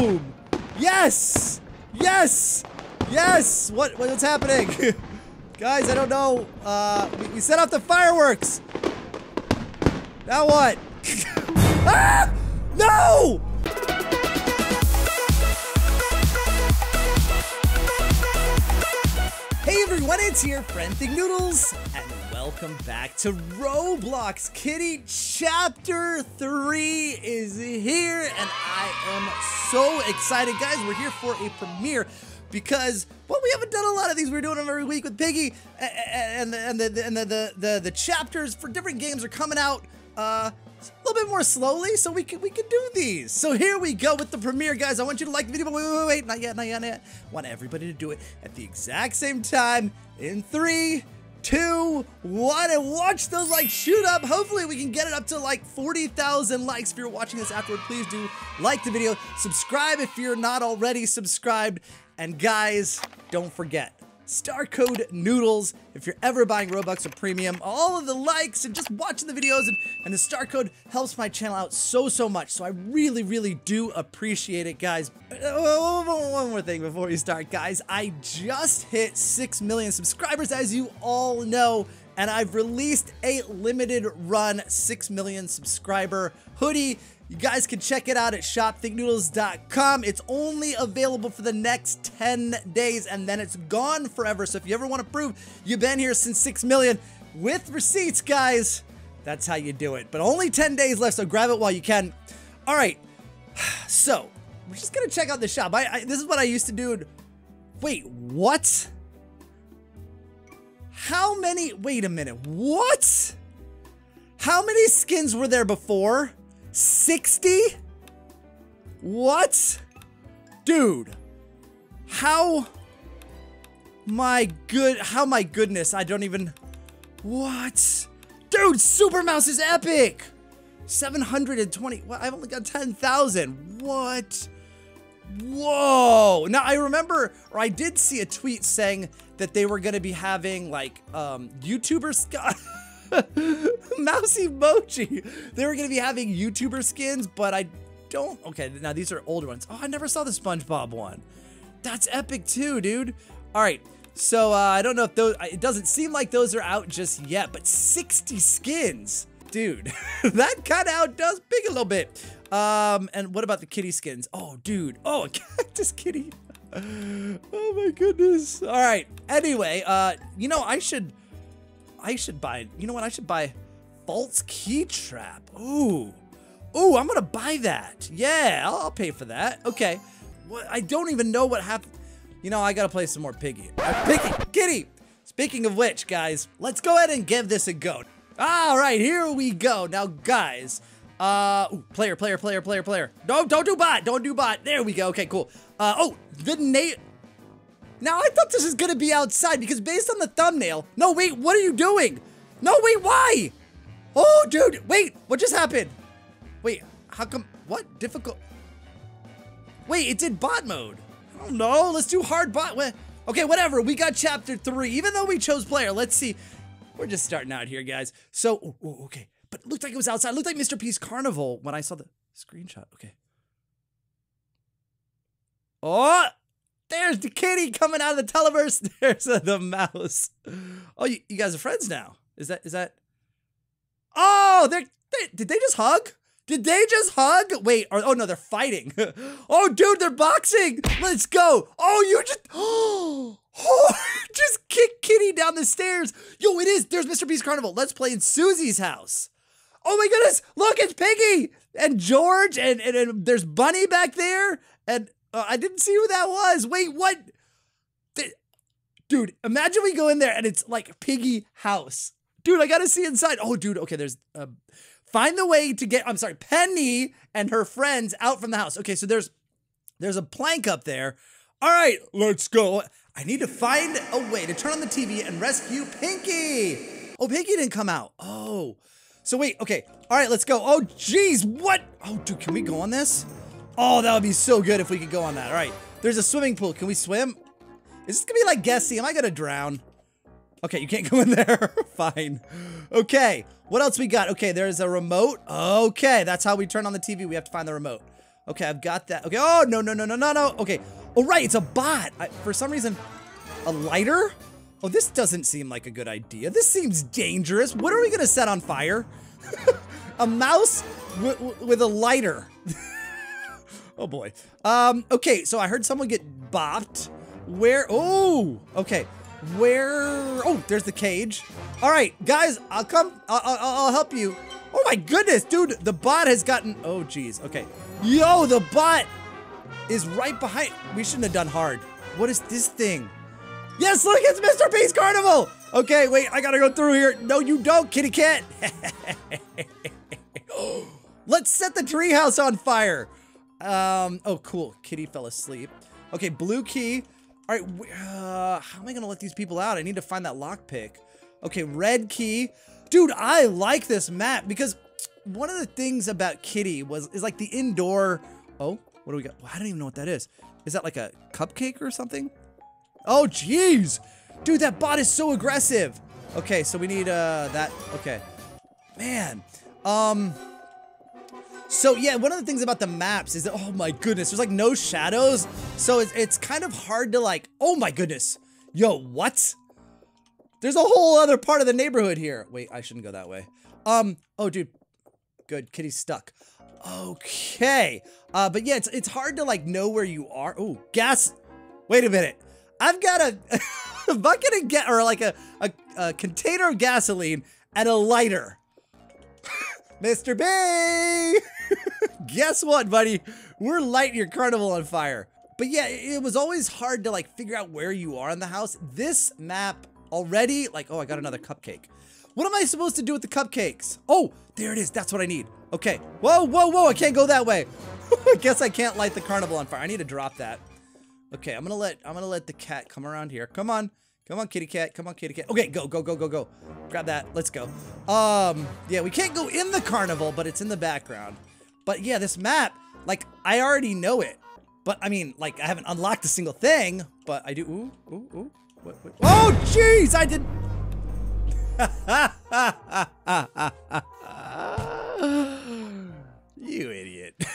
Boom! Yes! Yes! Yes! What what's happening? Guys, I don't know. Uh, we, we set off the fireworks. Now what? ah! No! Hey everyone, it's your friend Thinknoodles, and welcome back to Roblox Kitty Chapter 3 is here, and I am so excited. Guys, we're here for a premiere because well, we haven't done a lot of these. We're doing them every week with Piggy, and and the and the the the, the chapters for different games are coming out. Uh, a little bit more slowly so we can we can do these. So here we go with the premiere, guys. I want you to like the video, but wait, wait, wait, not yet, not yet, not yet. I want everybody to do it at the exact same time in three, two, one, and watch those likes shoot up. Hopefully we can get it up to like 40,000 likes. If you're watching this afterward, please do like the video. Subscribe if you're not already subscribed. And guys, don't forget, star code noodles. If you're ever buying robux or premium all of the likes and just watching the videos and, and the star code helps my channel out so so much. So i really really do appreciate it guys. Uh, one more thing before we start guys. I just hit 6 million subscribers as you all know and i've released a limited run 6 million subscriber hoodie you guys can check it out at shopthinknoodles.com. It's only available for the next 10 days and then it's gone forever. So if you ever want to prove you've been here since 6 million with receipts, guys, that's how you do it. But only 10 days left, so grab it while you can. All right, so we're just gonna check out the shop. I, I this is what I used to do. Wait, what? How many? Wait a minute. What? How many skins were there before? 60? What? Dude. How? My good, how my goodness, I don't even, what? Dude, Super Mouse is epic! 720, well, I've only got 10,000. What? Whoa! Now I remember, or I did see a tweet saying that they were gonna be having like, um, YouTubers, Mouse emoji. They were going to be having YouTuber skins, but I don't. Okay, now these are older ones. Oh, I never saw the SpongeBob one. That's epic too, dude. All right. So uh, I don't know if those, it doesn't seem like those are out just yet, but 60 skins. Dude, that kind of outdoes Big a little bit. Um, and what about the kitty skins? Oh, dude. Oh, a cactus kitty. oh my goodness. All right. Anyway, uh, you know, I should I should buy, you know what? I should buy false key trap. Ooh. Ooh, I'm gonna buy that. Yeah, I'll, I'll pay for that. Okay. What? I don't even know what happened. You know, I gotta play some more Piggy. Uh, Piggy, Kitty. Speaking of which, guys, let's go ahead and give this a go. All right, here we go. Now, guys, uh, ooh, player, player, player, player, player. No, don't do bot. Don't do bot. There we go. Okay, cool. Uh, oh, the Nate. Now, I thought this was gonna be outside because based on the thumbnail... No, wait, what are you doing? No, wait, why? Oh, dude, wait, what just happened? Wait, how come... What? Difficult... Wait, it did bot mode. I don't know, let's do hard bot... Okay, whatever, we got chapter three. Even though we chose player, let's see. We're just starting out here, guys. So, oh, oh okay, but it looked like it was outside. It looked like Mr. P's Carnival when I saw the screenshot. Okay. Oh, there's the kitty coming out of the televerse. There's uh, the mouse. Oh, you, you, guys are friends now. Is that is that? Oh, they're they, did they just hug? Did they just hug? Wait, or, oh no, they're fighting. oh, dude, they're boxing. Let's go. Oh, you just oh, oh just kick Kitty down the stairs. Yo, it is. There's Mr. Beast Carnival. Let's play in Susie's house. Oh my goodness, look, it's Piggy and George and, and, and there's Bunny back there and uh, I didn't see who that was. Wait, what? dude, imagine we go in there and it's like Piggy House. Dude, I gotta see inside. Oh, dude, okay, there's. Uh, find the way to get. I'm sorry, Penny and her friends out from the house. Okay, so there's there's a plank up there. All right, let's go. I need to find a way to turn on the TV and rescue Pinky. Oh, Pinky didn't come out. Oh. So wait, okay. All right, let's go. Oh, geez, what? Oh, dude, can we go on this? Oh, that would be so good if we could go on that. All right. There's a swimming pool. Can we swim? Is this gonna be like Guesty? Am I gonna drown? Okay, you can't go in there. Fine. Okay, what else we got? Okay, there's a remote. Okay, that's how we turn on the TV. We have to find the remote. Okay, I've got that. Okay, oh, no, no, no, no, no, no. Okay, oh, right, it's a bot. I, for some reason, a lighter? Oh, this doesn't seem like a good idea. This seems dangerous. What are we gonna set on fire? a mouse with a lighter. Oh boy. Um, okay, so I heard someone get bopped. Where, oh, okay. Where, oh, there's the cage. All right, guys, I'll come, I'll, I'll, I'll help you. Oh my goodness, dude, the bot has gotten, oh geez, okay. Yo, the bot is right behind, we shouldn't have done hard. What is this thing? Yes, look, it's Mr. P's Carnival. Okay, wait, I gotta go through here. No, you don't, kitty cat. Let's set the treehouse on fire. Um, oh, cool. Kitty fell asleep. Okay, blue key. All right, uh, how am I gonna let these people out? I need to find that lockpick. Okay, red key. Dude, I like this map because one of the things about Kitty was is like the indoor. Oh, what do we got? I don't even know what that is. Is that like a cupcake or something? Oh, jeez. Dude, that bot is so aggressive. Okay, so we need uh that. Okay. Man. Um. So yeah, one of the things about the maps is that, oh my goodness, there's like no shadows. So it's, it's kind of hard to like, oh my goodness. Yo, what? There's a whole other part of the neighborhood here. Wait, I shouldn't go that way. Um, oh dude, good, kitty's stuck. Okay, uh, but yeah, it's, it's hard to like know where you are. Oh, gas, wait a minute. I've got a, a bucket of gas, or like a, a, a container of gasoline and a lighter. Mr. B! Guess what, buddy? We're lighting your carnival on fire. But yeah, it was always hard to like figure out where you are in the house. This map already, like, oh, I got another cupcake. What am I supposed to do with the cupcakes? Oh, there it is. That's what I need. Okay. Whoa, whoa, whoa. I can't go that way. I guess I can't light the carnival on fire. I need to drop that. Okay, I'm gonna let I'm gonna let the cat come around here. Come on. Come on, kitty cat. Come on, kitty cat. Okay, go, go, go, go, go. Grab that. Let's go. Um, yeah, we can't go in the carnival, but it's in the background. But yeah, this map, like, I already know it. But, I mean, like, I haven't unlocked a single thing, but I do. Ooh, ooh, ooh. What, what? Oh, jeez! I did. you idiot.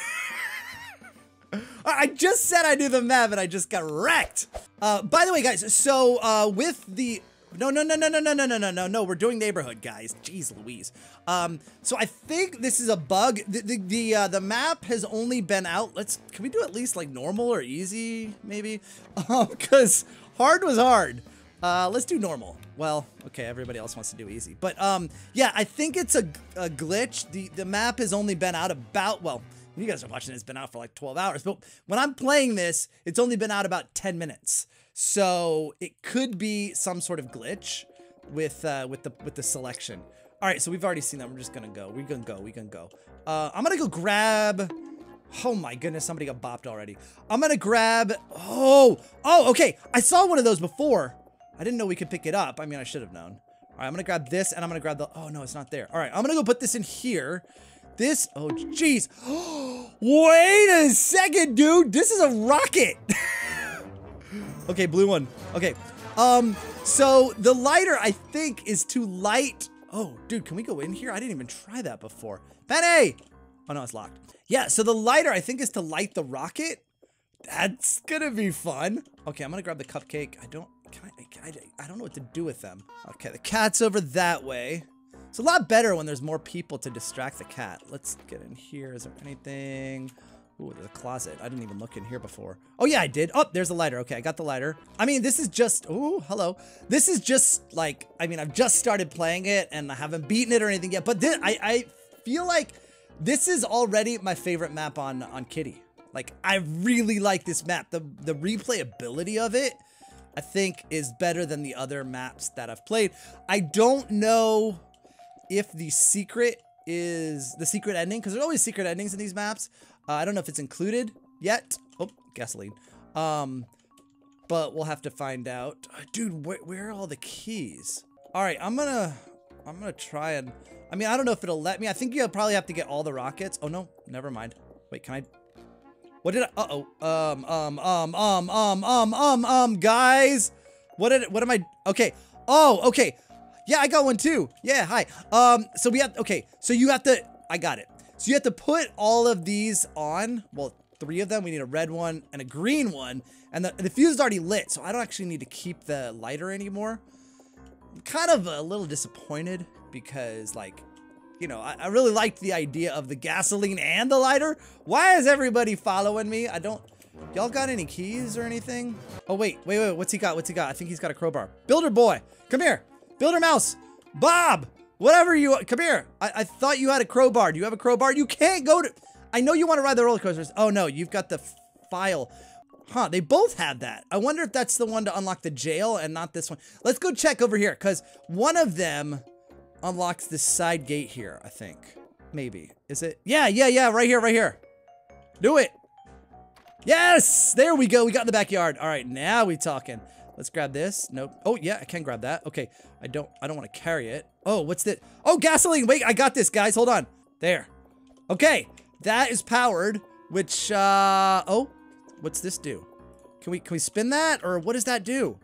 I just said I knew the map and I just got wrecked. Uh, by the way, guys, so uh, with the no, no, no, no, no, no, no, no, no, no, no. We're doing neighborhood, guys. Jeez Louise. Um, so I think this is a bug. The the the, uh, the map has only been out. Let's can we do at least like normal or easy, maybe? Um, because hard was hard. Uh, let's do normal. Well, okay, everybody else wants to do easy, but um, yeah, I think it's a, a glitch. The the map has only been out about well, you guys are watching it, it's been out for like 12 hours. But when I'm playing this, it's only been out about 10 minutes. So it could be some sort of glitch with uh, with the with the selection. All right, so we've already seen that. We're just gonna go. We're gonna go. We're gonna go. Uh, I'm gonna go grab. Oh my goodness, somebody got bopped already. I'm gonna grab. Oh, oh, okay. I saw one of those before. I didn't know we could pick it up. I mean, I should have known. All right, I'm gonna grab this and I'm gonna grab the. Oh no, it's not there. All right, I'm gonna go put this in here. This, oh jeez. Wait a second, dude. This is a rocket. okay, blue one. Okay. Um, so the lighter, I think, is to light. Oh, dude, can we go in here? I didn't even try that before. Penny! Oh, no, it's locked. Yeah, so the lighter, I think, is to light the rocket. That's gonna be fun. Okay, I'm gonna grab the cupcake. I don't, can I, can I, I don't know what to do with them. Okay, the cat's over that way. It's a lot better when there's more people to distract the cat. Let's get in here. Is there anything? Ooh, there's a closet. I didn't even look in here before. Oh, yeah, I did. Oh, there's a lighter. Okay, I got the lighter. I mean, this is just... Oh, hello. This is just, like... I mean, I've just started playing it, and I haven't beaten it or anything yet. But this, I, I feel like this is already my favorite map on, on Kitty. Like, I really like this map. The, the replayability of it, I think, is better than the other maps that I've played. I don't know if the secret is the secret ending, because there's always secret endings in these maps. Uh, I don't know if it's included yet. Oh, gasoline. Um, but we'll have to find out. Uh, dude, wh where are all the keys? All right, I'm gonna, I'm gonna try and, I mean, I don't know if it'll let me. I think you'll probably have to get all the rockets. Oh no, never mind. Wait, can I? What did I, uh-oh. Um, um, um, um, um, um, um, um, guys. What did, what am I, okay. Oh, okay. Yeah, I got one too. Yeah, hi. Um, so we have, okay, so you have to, I got it. So you have to put all of these on. Well, three of them. We need a red one and a green one. And the, the fuse is already lit, so I don't actually need to keep the lighter anymore. I'm kind of a little disappointed because, like, you know, I, I really liked the idea of the gasoline and the lighter. Why is everybody following me? I don't... Y'all got any keys or anything? Oh, wait, wait, wait. What's he got? What's he got? I think he's got a crowbar. Builder boy, come here. Builder mouse, Bob, whatever you... Come here. I, I thought you had a crowbar. Do you have a crowbar? You can't go to... I know you want to ride the roller coasters. Oh, no, you've got the file. Huh, they both have that. I wonder if that's the one to unlock the jail and not this one. Let's go check over here, because one of them unlocks this side gate here, I think. Maybe. Is it? Yeah, yeah, yeah, right here, right here. Do it. Yes! There we go. We got in the backyard. All right, now we talking. Let's grab this. Nope. Oh, yeah, I can grab that. Okay, I don't I don't want to carry it. Oh, what's that? Oh, gasoline. Wait, I got this, guys. Hold on. There. Okay, that is powered, which, uh, oh, What's this do? Can we can we spin that or what does that do?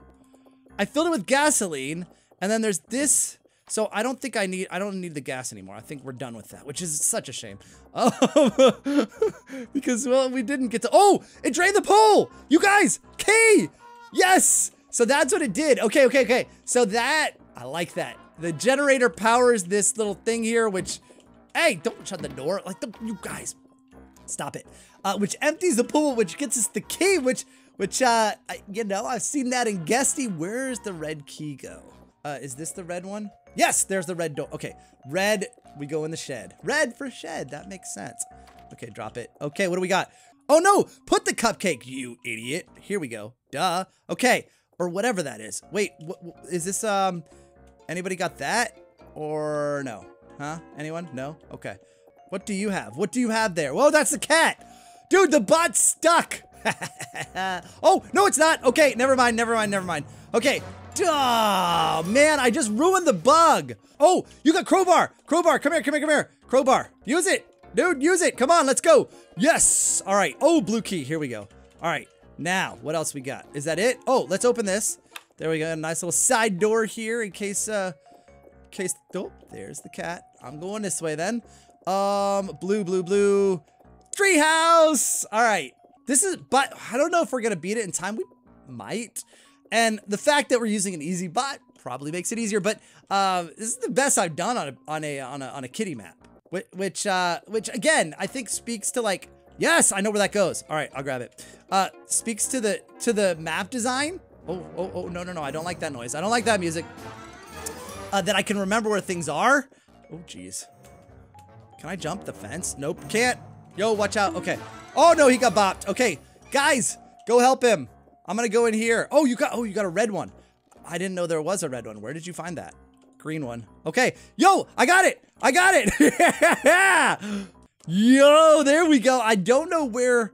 I filled it with gasoline and then there's this. So I don't think I need I don't need the gas anymore. I think we're done with that, which is such a shame. Oh, because well we didn't get to. Oh, it drained the pool. You guys, K, yes. So that's what it did. Okay, okay, okay. So that I like that. The generator powers this little thing here, which, hey, don't shut the door. Like the you guys, stop it uh, which empties the pool, which gets us the key, which, which, uh, I, you know, I've seen that in Guesty. Where's the red key go? Uh, is this the red one? Yes, there's the red door. Okay, red, we go in the shed. Red for shed, that makes sense. Okay, drop it. Okay, what do we got? Oh no, put the cupcake, you idiot. Here we go, duh. Okay, or whatever that is. Wait, is this, um, anybody got that? Or no? Huh? Anyone? No? Okay. What do you have? What do you have there? Whoa, that's the cat. Dude, the bot's stuck. oh, no, it's not. Okay, never mind, never mind, never mind. Okay. Oh, man, I just ruined the bug. Oh, you got crowbar. Crowbar, come here, come here, come here. Crowbar, use it. Dude, use it. Come on, let's go. Yes. All right. Oh, blue key. Here we go. All right. Now, what else we got? Is that it? Oh, let's open this. There we go. A nice little side door here in case, uh, in case, oh, there's the cat. I'm going this way then. Um, blue, blue, blue. Treehouse! All right. This is, but I don't know if we're going to beat it in time. We might. And the fact that we're using an easy bot probably makes it easier. But uh, this is the best I've done on a on a on a on a kitty map, which which, uh, which again I think speaks to like yes I know where that goes. All right, I'll grab it. Uh, speaks to the to the map design. Oh oh oh no no no I don't like that noise. I don't like that music. Uh, that I can remember where things are. Oh jeez. Can I jump the fence? Nope, can't. Yo, watch out. Okay. Oh, no, he got bopped. Okay. Guys, go help him. I'm to go in here. Oh, you got, oh, you got a red one. I didn't know there was a red one. Where did you find that? Green one. Okay. Yo, I got it. I got it. Yo, there we go. I don't know where.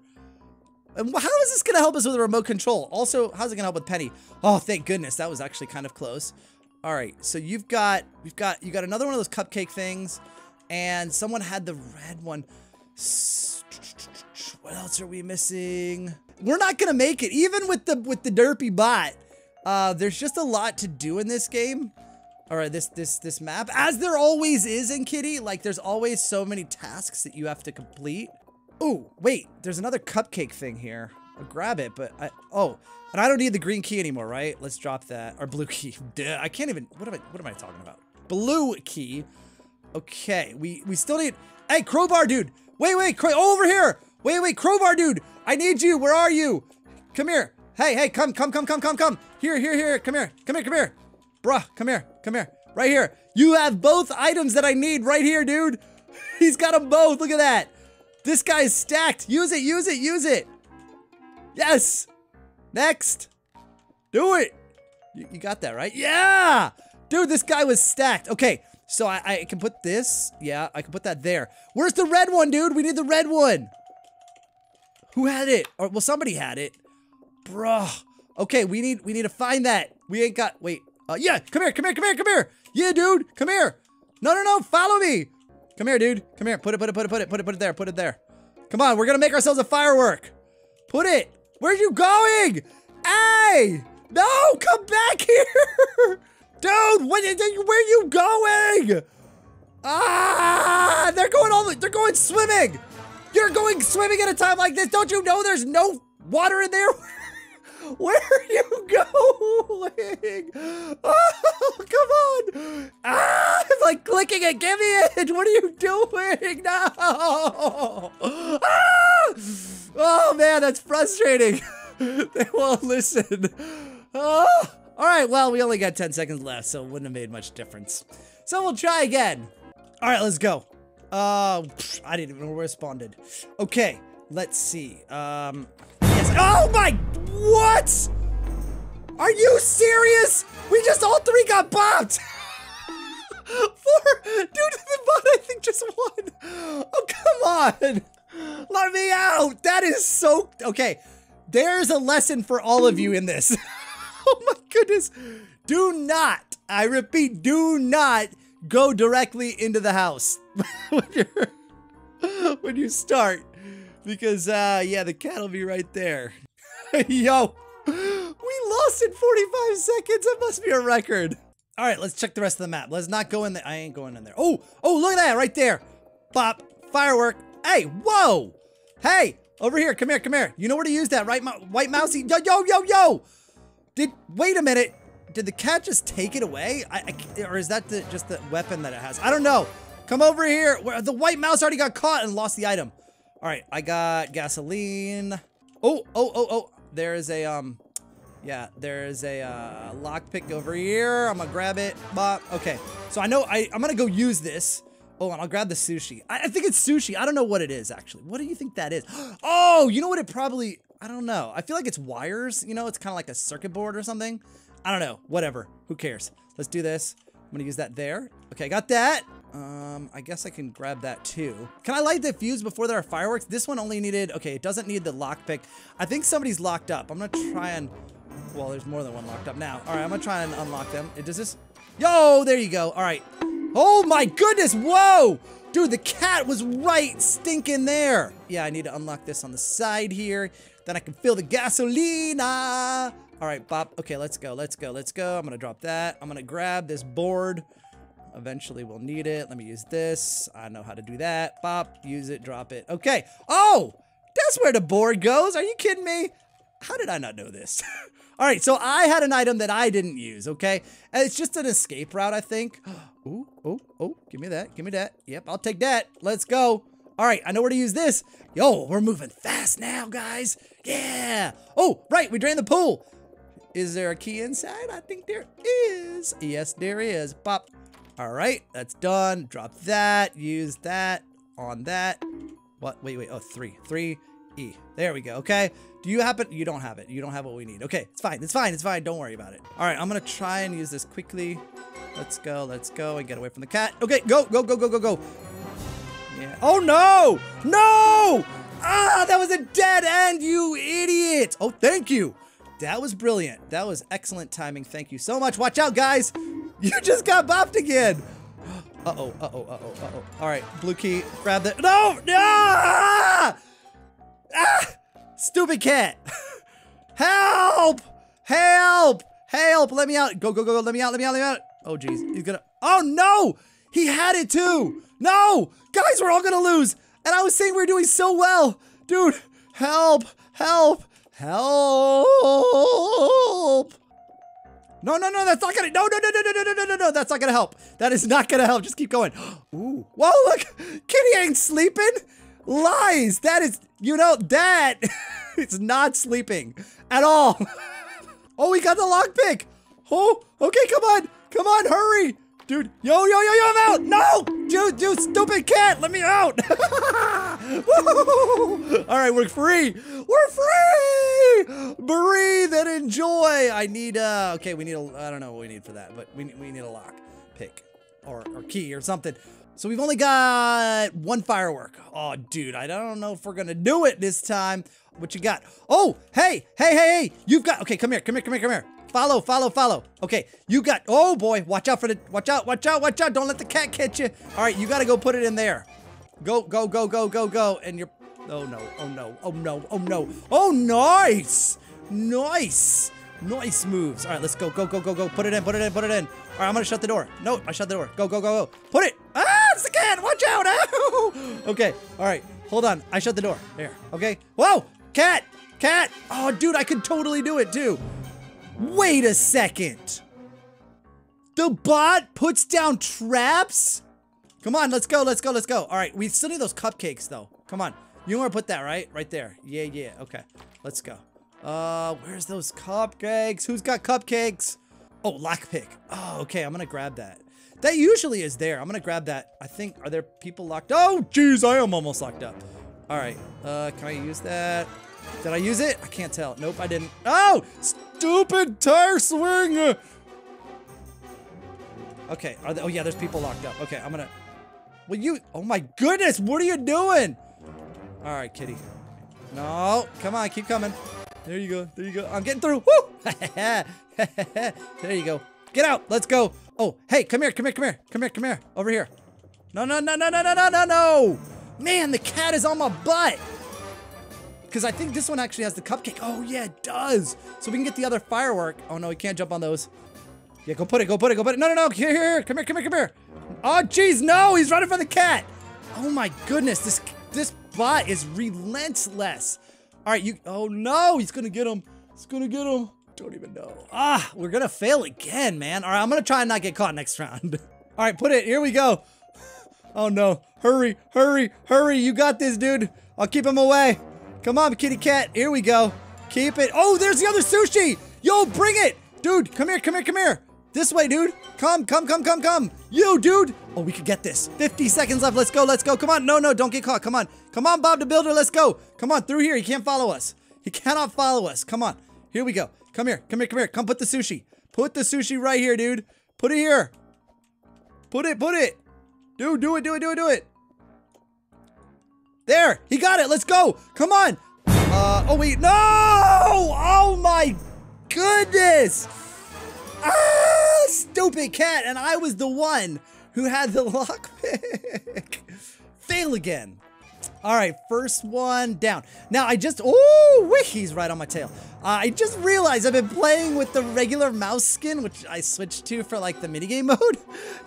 How is this going to help us with a remote control? Also, how's it going to help with Penny? Oh, thank goodness. That was actually kind of close. All right. So you've got, we've got, you got another one of those cupcake things and someone had the red one. What else are we missing? We're not gonna make it, even with the with the derpy bot. Uh, there's just a lot to do in this game. All right, this this this map, as there always is in Kitty. Like, there's always so many tasks that you have to complete. Oh, wait, there's another cupcake thing here. I'll grab it, but I oh, and I don't need the green key anymore, right? Let's drop that or blue key. Duh, I can't even. What am I? What am I talking about? Blue key. Okay, we we still need. Hey, crowbar dude. Wait, wait, oh, over here. Wait, wait, crowbar dude. I need you. Where are you? Come here. Hey, hey, come, come, come, come, come, come. Here, here, here. Come here. Come here, come here. Bruh, come here. Come here. Right here. You have both items that I need right here, dude. He's got them both. Look at that. This guy's stacked. Use it, use it, use it. Yes. Next. Do it. You, you got that, right? Yeah. Dude, this guy was stacked. Okay, so I, I can put this. Yeah, I can put that there. Where's the red one, dude? We need the red one. Who had it? Or well, somebody had it. Bruh. Okay, we need we need to find that. We ain't got wait. Uh yeah, come here, come here, come here, come here. Yeah, dude, come here. No, no, no, follow me. Come here, dude. Come here. Put it, put it, put it, put it, put it, put it there, put it there. Come on, we're gonna make ourselves a firework. Put it. Where are you going? Hey! No, come back here! Dude, what, where are you going? Ah, they're going all, they're going swimming. You're going swimming at a time like this. Don't you know there's no water in there? Where are you going? Oh, come on. Ah, I'm like clicking it. Give me it. What are you doing? No. Ah! Oh, man, that's frustrating. they won't listen. Oh. All right, well, we only got 10 seconds left, so it wouldn't have made much difference. So we'll try again. All right, let's go. Uh, I didn't even responded. Okay, let's see. Um, yes. Oh my, what? Are you serious? We just all three got bopped. Four, dude, the bot I think just won. Oh, come on. Let me out. That is so, okay. There's a lesson for all of you in this. oh my goodness. Do not, I repeat, do not go directly into the house when, when you start. Because, uh, yeah, the cat will be right there. Yo, we lost in 45 seconds. That must be a record. All right, let's check the rest of the map. Let's not go in there. I ain't going in there. Oh, oh, look at that right there. Bop, firework. Hey, whoa. Hey, over here. Come here, come here. You know where to use that, right, white mousey? Yo, yo, yo, yo. Did, wait a minute. Did the cat just take it away? I, I, or is that the, just the weapon that it has? I don't know. Come over here. The white mouse already got caught and lost the item. All right, I got gasoline. Oh, oh, oh, oh. There is a, um, yeah, there is a uh, lockpick over here. I'm gonna grab it. But, okay, so I know I, I'm gonna go use this. Oh, and I'll grab the sushi. I, I think it's sushi. I don't know what it is, actually. What do you think that is? Oh, you know what it probably, I don't know. I feel like it's wires. You know, it's kind of like a circuit board or something. I don't know. Whatever. Who cares? Let's do this. I'm gonna use that there. Okay, got that. Um, I guess I can grab that too. Can I light the fuse before there are fireworks? This one only needed, okay, it doesn't need the lockpick. I think somebody's locked up. I'm gonna try and, well, there's more than one locked up now. All right, I'm gonna try and unlock them. Does this, yo, there you go. All right. Oh my goodness, whoa! Dude, the cat was right stinking there. Yeah, I need to unlock this on the side here. Then I can fill the gasolina. All right, Bob. Okay, let's go. Let's go. Let's go. I'm to drop that. I'm to grab this board. Eventually, we'll need it. Let me use this. I know how to do that. Bop, use it, drop it. Okay. Oh, that's where the board goes. Are you kidding me? How did I not know this? All right, so I had an item that I didn't use, okay? And it's just an escape route, I think. Ooh, oh, oh, give me that. Give me that. Yep, I'll take that. Let's go. All right, I know where to use this. Yo, we're moving fast now, guys. Yeah. Oh, right, we drained the pool. Is there a key inside? I think there is. Yes, there is. Pop. All right, that's done. Drop that. Use that on that. What? Wait, wait. Oh, three. Three. E. There we go. Okay. Do you happen? You don't have it. You don't have what we need. Okay. It's fine. It's fine. It's fine. Don't worry about it. All right. I'm going to try and use this quickly. Let's go. Let's go and get away from the cat. Okay. Go, go, go, go, go, go. Yeah. Oh, no. No. Ah, that was a dead end, you idiot. Oh, thank you. That was brilliant. That was excellent timing. Thank you so much. Watch out, guys. You just got bopped again. Uh-oh, uh-oh, uh-oh, uh-oh. All right, blue key. Grab that. No! No! Ah! ah! Stupid cat. Help! Help! Help! Let me out. Go, go, go, go. Let me out. Let me out. Let me out. Oh, jeez. He's gonna. Oh, no! He had it too. No! Guys, we're all gonna lose. And I was saying we are doing so well. Dude, help! Help! Help! No, no, no, that's not gonna, no, no, no, no, no, no, no, no, no, no, that's not gonna help. That is not gonna help. Just keep going. Ooh. Whoa, look, Kitty ain't sleeping. Lies. That is, you know, that it's not sleeping at all. oh, we got the lockpick. Oh, okay, come on. Come on, hurry. Dude, yo, yo, yo, yo, I'm out! No! Dude, dude, stupid cat, let me out! All right, we're free! We're free! Breathe and enjoy! I need, uh, okay, we need a, I don't know what we need for that, but we, we need a lock pick or, or key or something. So we've only got one firework. Oh, dude, I don't know if we're gonna do it this time. What you got? Oh, hey, hey, hey, hey, you've got, okay, come here, come here, come here, come here. Follow, follow, follow. Okay, you got, oh boy, watch out for the, watch out, watch out, watch out. Don't let the cat catch you. All right, you got to go put it in there. Go, go, go, go, go, go. And you're, oh no, oh no, oh no, oh no. Oh, nice. Nice. Nice moves. All right, let's go, go, go, go, go. Put it in, put it in, put it in. All right, I'm going to shut the door. No, I shut the door. Go, go, go, go. Put it. Ah, it's the cat. Watch out. Okay, all right. Hold on. I shut the door. There. Okay. Whoa! Cat! Cat! Oh, dude, I could totally do it too. Wait a second. The bot puts down traps? Come on, let's go, let's go, let's go. All right, we still need those cupcakes though. Come on. You want to put that right? Right there. Yeah, yeah. Okay. Let's go. Uh, where's those cupcakes? Who's got cupcakes? Oh, lockpick. Oh, okay. I'm to grab that. That usually is there. I'm to grab that. I think, are there people locked? Oh, jeez. I am almost locked up. All right. Uh, can I use that? Did I use it? I can't tell. Nope, I didn't. Oh, stupid tire swing. Okay. Oh, yeah, there's people locked up. Okay, I'm to. Will you? Oh, my goodness. What are you doing? All right, kitty. No. Come on. Keep coming. There you go. There you go. I'm getting through. Woo! there you go. Get out. Let's go. Oh, hey, come here. Come here. Come here. Come here. Come here. Over here. No, no, no, no, no, no, no, no, no. Man, the cat is on my butt. Because I think this one actually has the cupcake. Oh, yeah, it does. So we can get the other firework. Oh, no, we can't jump on those. Yeah, go put it. Go put it. Go put it. No, no, no. Here, here. Come here. Come here. Come here. Oh, jeez. No, he's running for the cat. Oh, my goodness. This, this bot is relentless. All right, you. Oh no, he's gonna get him. He's gonna get him. Don't even know. Ah, we're gonna fail again, man. All right, I'm gonna try and not get caught next round. All right, put it. Here we go. Oh no. Hurry, hurry, hurry. You got this, dude. I'll keep him away. Come on, kitty cat. Here we go. Keep it. Oh, there's the other sushi. Yo, bring it. Dude, come here, come here, come here. This way, dude. Come, come, come, come, come. You, dude. Oh, we could get this. 50 seconds left. Let's go, let's go. Come on. No, no, don't get caught. Come on. Come on, Bob the Builder. Let's go. Come on, through here. He can't follow us. He cannot follow us. Come on. Here we go. Come here. Come here, come here. Come put the sushi. Put the sushi right here, dude. Put it here. Put it, put it. Dude, do it, do it, do it, do it. There. He got it. Let's go. Come on. Uh, oh, wait. No! Oh, my goodness. Ah, stupid cat. And I was the one who had the lockpick. Fail again. All right, first one down. Now I just, oh, he's right on my tail. Uh, I just realized I've been playing with the regular mouse skin, which I switched to for like the minigame mode,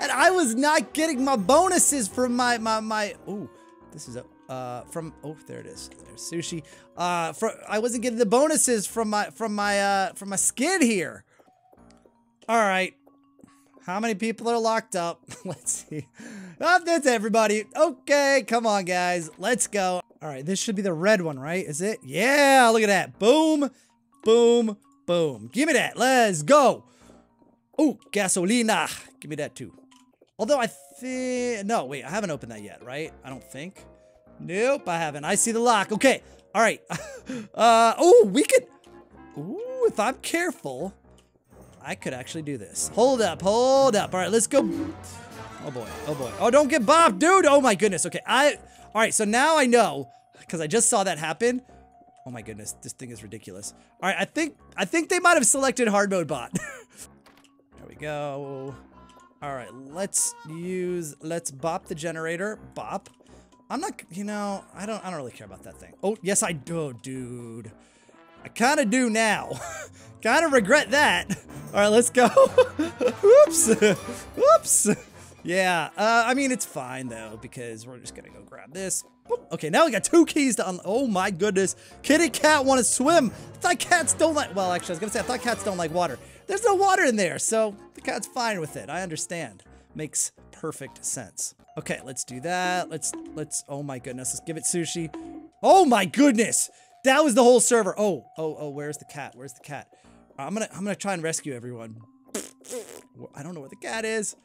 and I was not getting my bonuses from my, my, my, oh, this is a, uh, from, oh, there it is. There's sushi. Uh, for, I wasn't getting the bonuses from my, from my, uh, from my skin here. All right. How many people are locked up? Let's see. Oh, that's everybody. Okay, come on, guys. Let's go. All right, this should be the red one, right? Is it? Yeah, look at that. Boom, boom, boom. Give me that. Let's go. Oh, gasolina. Give me that too. Although I think... No, wait, I haven't opened that yet, right? I don't think. Nope, I haven't. I see the lock. Okay, all right. uh, oh, we could... Ooh, if I'm careful... I could actually do this. Hold up, hold up. All right, let's go. Oh boy, oh boy. Oh, don't get bopped, dude. Oh my goodness. Okay, I, all right, so now I know, because I just saw that happen. Oh my goodness, this thing is ridiculous. All right, I think, I think they might have selected hard mode bot. there we go. All right, let's use, let's bop the generator. Bop. I'm not, you know, I don't, I don't really care about that thing. Oh, yes, I do, dude. I kind of do now. kind of regret that. All right, let's go. Oops. Oops. Yeah, uh, I mean, it's fine, though, because we're just going to go grab this. Okay, now we got two keys to un- Oh, my goodness. Kitty cat want to swim. I thought cats don't like- Well, actually, I was going to say, I thought cats don't like water. There's no water in there, so the cat's fine with it. I understand. Makes perfect sense. Okay, let's do that. Let's- Let's- Oh, my goodness. Let's give it sushi. Oh, my goodness. That was the whole server. Oh, oh, oh, where's the cat? Where's the cat? I'm gonna, I'm gonna try and rescue everyone. I don't know where the cat is.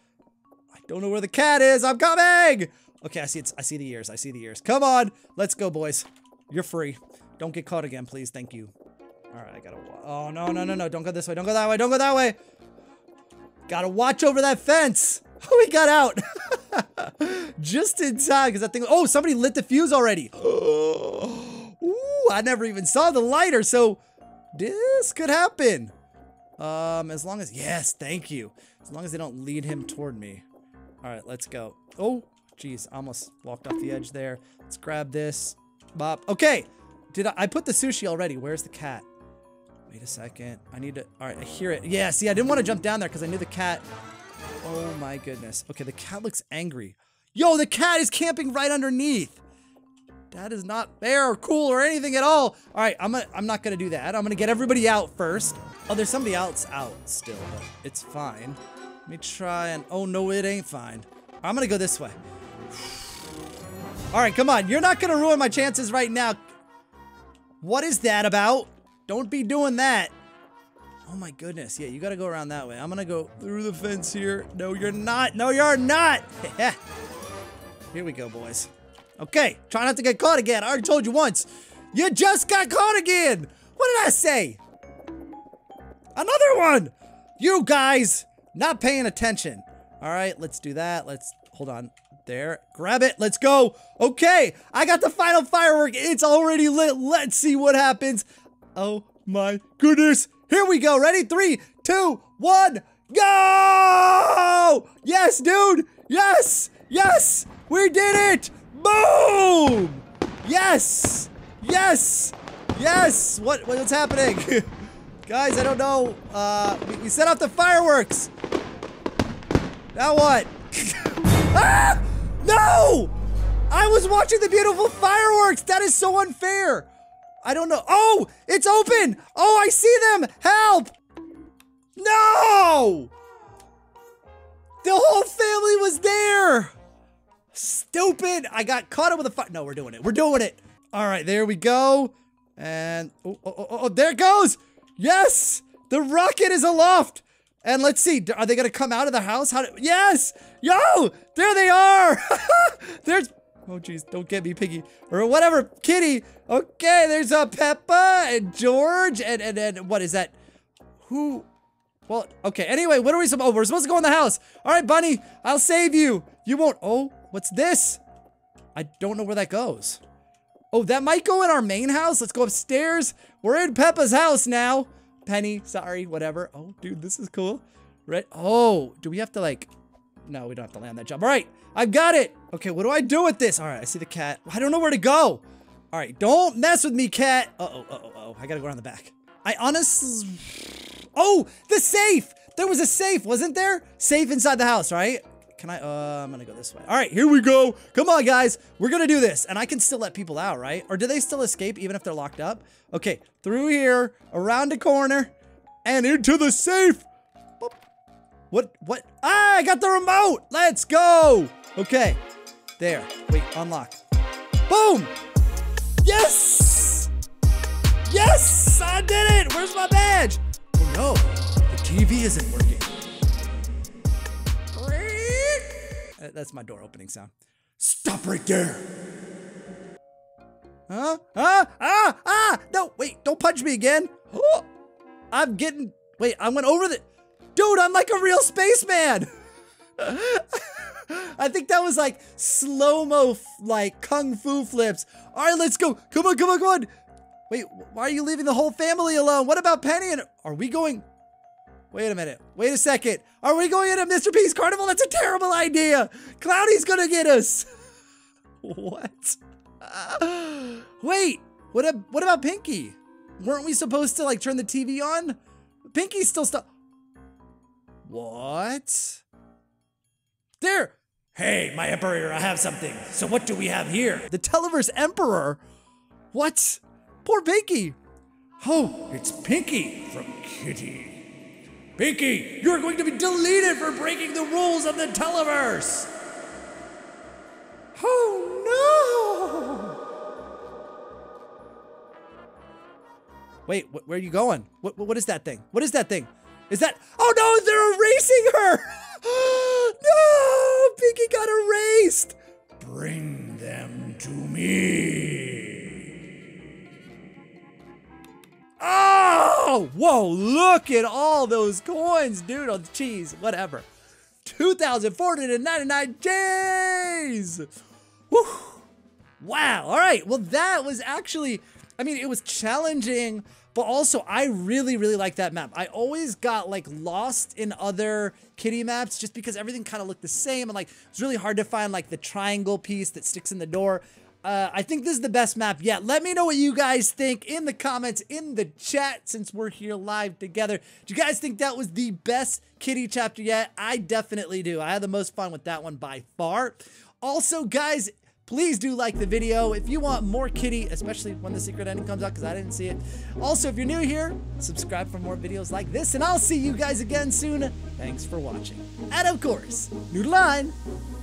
I don't know where the cat is. I'm coming. Okay, I see it's, I see the ears. I see the ears. Come on. Let's go, boys. You're free. Don't get caught again, please. Thank you. All right, I gotta, oh, no, no, no, no. Don't go this way. Don't go that way. Don't go that way. Gotta watch over that fence. we got out. Just in time, because I think, oh, somebody lit the fuse already. Ooh, I never even saw the lighter, so this could happen. Um, as long as, yes, thank you. As long as they don't lead him toward me. All right, let's go. Oh, geez, I almost walked off the edge there. Let's grab this. Bop. Okay, did I, I put the sushi already. Where's the cat? Wait a second. I need to, all right, I hear it. Yeah, see, I didn't want to jump down there because I knew the cat. Oh my goodness. Okay, the cat looks angry. Yo, the cat is camping right underneath. That is not fair or cool or anything at all. All right, I'm gonna, I'm not gonna do that. I'm gonna get everybody out first. Oh, there's somebody else out still, but it's fine. Let me try and, oh no, it ain't fine. I'm gonna go this way. All right, come on. You're not gonna ruin my chances right now. What is that about? Don't be doing that. Oh my goodness. Yeah, you gotta go around that way. I'm gonna go through the fence here. No, you're not. No, you're not. here we go, boys. Okay, try not to get caught again. I already told you once. You just got caught again. What did I say? Another one. You guys not paying attention. All right, let's do that. Let's hold on there. Grab it. Let's go. Okay, I got the final firework. It's already lit. Let's see what happens. Oh my goodness. Here we go. Ready? Three, two, one, go! Yes, dude. Yes. Yes. We did it. Boom. Yes. Yes. Yes. What, what's happening? Guys, I don't know. Uh, we, we set off the fireworks. Now what? ah! No! I was watching the beautiful fireworks. That is so unfair. I don't know. Oh, it's open. Oh, I see them. Help. No! The whole family was there. Stupid. I got caught up with a fire. No, we're doing it. We're doing it. All right, there we go. And oh, oh, oh, oh, oh there it goes. Yes, the rocket is aloft. And let's see, are they gonna come out of the house? How? Do, yes, yo, there they are. There's, oh jeez, don't get me, Piggy or whatever, Kitty. Okay, there's a Peppa and George and and and what is that? Who? Well, okay. Anyway, what are we supposed? Oh, we're supposed to go in the house. All right, Bunny, I'll save you. You won't. Oh, what's this? I don't know where that goes. Oh, that might go in our main house. Let's go upstairs. We're in Peppa's house now. Penny, sorry, whatever. Oh, dude, this is cool. Right? Oh, do we have to like... No, we don't have to land that jump. All right, I've got it. Okay, what do I do with this? All right, I see the cat. I don't know where to go. All right, don't mess with me, cat. Uh-oh, uh-oh, uh-oh. I gotta go around the back. I honestly... Oh, the safe! There was a safe, wasn't there? Safe inside the house, right? Can I, uh, I'm gonna go this way. All right, here we go. Come on, guys. We're gonna do this. And I can still let people out, right? Or do they still escape even if they're locked up? Okay, through here, around the corner, and into the safe. Boop. What, what? Ah, I got the remote. Let's go. Okay, there. Wait, unlock. Boom. Yes. Yes, I did it. Where's my badge? Oh no, the TV isn't working. That's my door opening sound. Stop right there. Huh? Ah! Ah! Ah! No, wait, don't punch me again. Oh, I'm getting, wait, I went over the, dude, I'm like a real spaceman. I think that was like slow-mo, like kung fu flips. All right, let's go. Come on, come on, come on. Wait, why are you leaving the whole family alone? What about Penny and, are we going, Wait a minute. Wait a second. Are we going into Mr. P's carnival? That's a terrible idea. Cloudy's gonna get us. what? Wait. What? A, what about Pinky? Weren't we supposed to like turn the TV on? Pinky's still stuck. What? There. Hey, my emperor, I have something. So what do we have here? The Televerse Emperor? What? Poor Pinky. Oh, it's Pinky from Kitty. Pinky, you're going to be deleted for breaking the rules of the Televerse! Oh no! Wait, wh where are you going? What, what is that thing? What is that thing? Is that- Oh no, they're erasing her! no! Pinky got erased! Bring them to me! Oh, whoa, look at all those coins, dude, oh, on cheese, whatever. 2,499 days. Woo. Wow. All right. Well, that was actually, I mean, it was challenging, but also I really, really like that map. I always got like lost in other kitty maps just because everything kind of looked the same and like it's really hard to find like the triangle piece that sticks in the door. Uh, I think this is the best map yet. Let me know what you guys think in the comments, in the chat, since we're here live together. Do you guys think that was the best kitty chapter yet? I definitely do. I had the most fun with that one by far. Also, guys, please do like the video if you want more Kitty, especially when the secret ending comes out because I didn't see it. Also, if you're new here, subscribe for more videos like this, and I'll see you guys again soon. Thanks for watching. And of course, Noodle on.